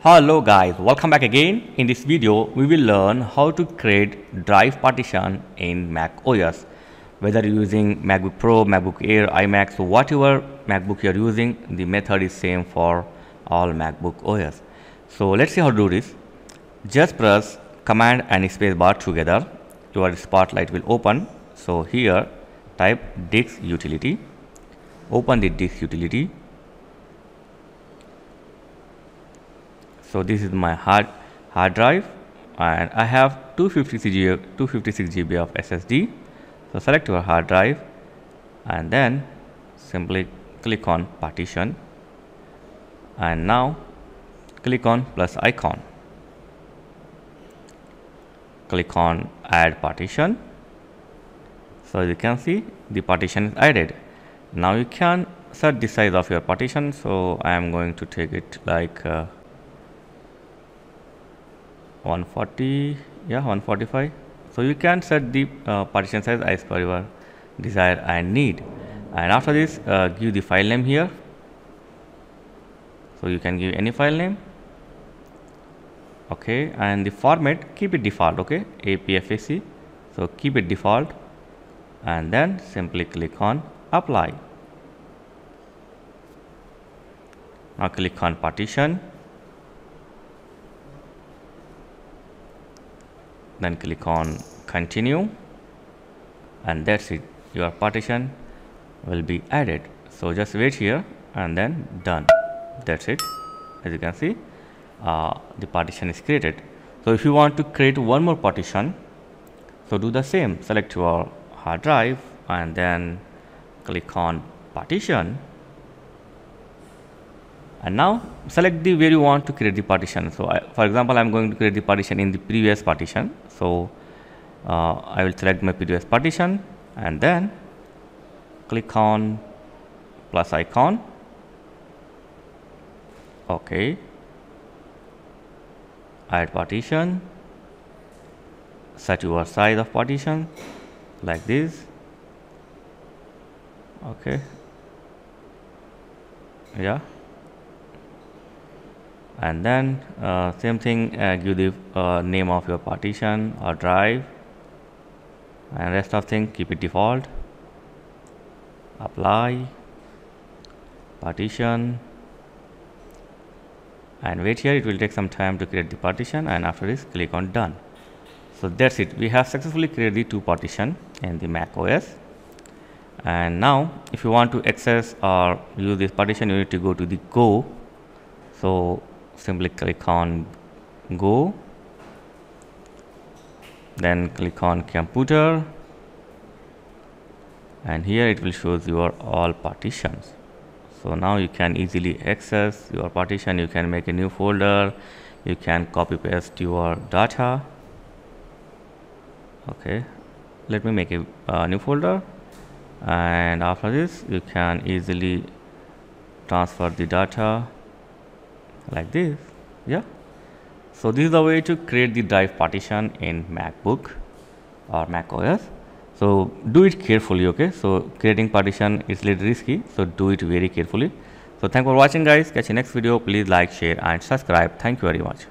Hello guys, welcome back again. In this video, we will learn how to create drive partition in Mac OS. Whether you're using MacBook Pro, MacBook Air, iMac, so whatever MacBook you're using, the method is same for all MacBook OS. So let's see how to do this. Just press Command and Space bar together. Your spotlight will open. So here, type disk utility. Open the disk utility so this is my hard hard drive and I have 256 GB, 256 GB of SSD so select your hard drive and then simply click on partition. And now click on plus icon. Click on add partition. So you can see the partition is added. Now you can set the size of your partition. So I am going to take it like uh, 140 yeah 145 so you can set the uh, partition size as per your desire and need. And after this uh, give the file name here. So you can give any file name. Okay and the format keep it default okay? APFS so keep it default. And then simply click on apply. Now click on partition then click on continue. And that's it. Your partition will be added. So just wait here and then done. That's it. As you can see uh, the partition is created. So if you want to create one more partition so do the same. Select your hard drive and then click on partition and now select the where you want to create the partition. So I, for example i'm going to create the partition in the previous partition. So uh, i will select my previous partition. And then click on plus icon. Okay add partition. Set your size of partition like this. Okay yeah and then uh, same thing uh, give the uh, name of your partition or drive. And rest of thing keep it default. Apply. Partition. And wait here it will take some time to create the partition. And after this click on done. So that's it. We have successfully created the two partition in the mac os and now if you want to access or use this partition you need to go to the go. So simply click on go. Then click on computer. And here it will show your all partitions. So now you can easily access your partition. You can make a new folder. You can copy paste your data. Okay. Let me make a uh, new folder. And after this you can easily transfer the data like this. Yeah. So this is the way to create the drive partition in macbook or mac os so do it carefully okay? So creating partition is little risky so do it very carefully. So thank for watching guys. Catch you next video. Please like share and subscribe. Thank you very much